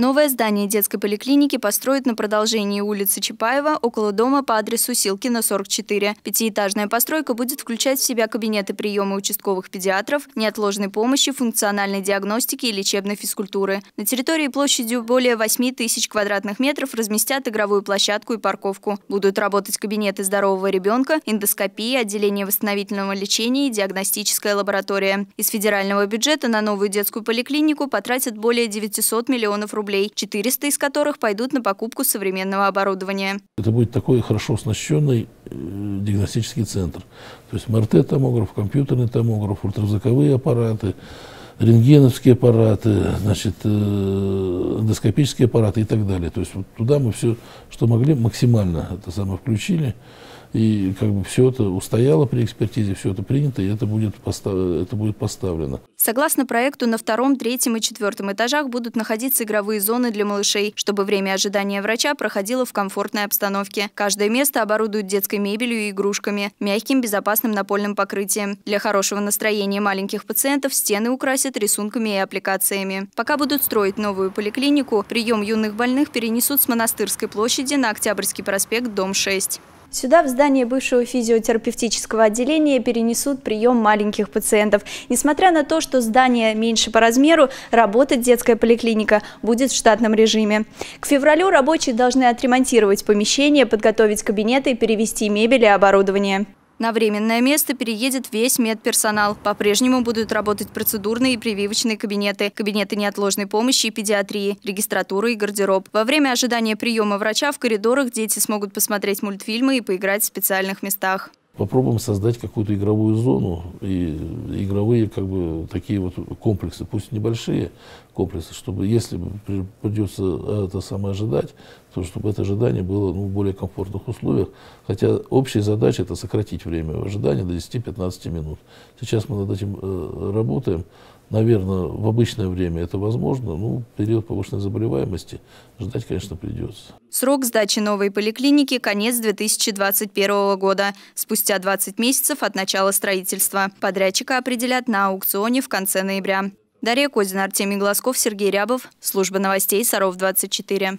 Новое здание детской поликлиники построят на продолжении улицы Чапаева около дома по адресу Силкина, 44. Пятиэтажная постройка будет включать в себя кабинеты приема участковых педиатров, неотложной помощи, функциональной диагностики и лечебной физкультуры. На территории площадью более 8 тысяч квадратных метров разместят игровую площадку и парковку. Будут работать кабинеты здорового ребенка, эндоскопии, отделение восстановительного лечения и диагностическая лаборатория. Из федерального бюджета на новую детскую поликлинику потратят более 900 миллионов рублей рублей, 400 из которых пойдут на покупку современного оборудования. Это будет такой хорошо оснащенный э, диагностический центр. То есть МРТ-томограф, компьютерный томограф, ультразвуковые аппараты, рентгеновские аппараты, значит, э, эндоскопические аппараты и так далее. То есть вот туда мы все, что могли, максимально это самое включили. И как бы все это устояло при экспертизе, все это принято, и это будет, постав... это будет поставлено. Согласно проекту, на втором, третьем и четвертом этажах будут находиться игровые зоны для малышей, чтобы время ожидания врача проходило в комфортной обстановке. Каждое место оборудуют детской мебелью и игрушками, мягким, безопасным напольным покрытием. Для хорошего настроения маленьких пациентов стены украсят рисунками и аппликациями. Пока будут строить новую поликлинику, прием юных больных перенесут с Монастырской площади на Октябрьский проспект, дом 6. Сюда, в здание бывшего физиотерапевтического отделения, перенесут прием маленьких пациентов. Несмотря на то, что здание меньше по размеру, работать детская поликлиника будет в штатном режиме. К февралю рабочие должны отремонтировать помещение, подготовить кабинеты перевести мебель и оборудование. На временное место переедет весь медперсонал. По-прежнему будут работать процедурные и прививочные кабинеты, кабинеты неотложной помощи и педиатрии, регистратура и гардероб. Во время ожидания приема врача в коридорах дети смогут посмотреть мультфильмы и поиграть в специальных местах попробуем создать какую-то игровую зону и игровые как бы такие вот комплексы, пусть небольшие комплексы, чтобы если придется это самое ожидать, то чтобы это ожидание было ну, в более комфортных условиях. Хотя общая задача это сократить время ожидания до 10-15 минут. Сейчас мы над этим э, работаем. Наверное, в обычное время это возможно, ну, период повышенной заболеваемости ждать, конечно, придется. Срок сдачи новой поликлиники – конец 2021 года, спустя 20 месяцев от начала строительства. Подрядчика определят на аукционе в конце ноября. Дарья Козина, Артемий Глазков, Сергей Рябов. Служба новостей Саров 24.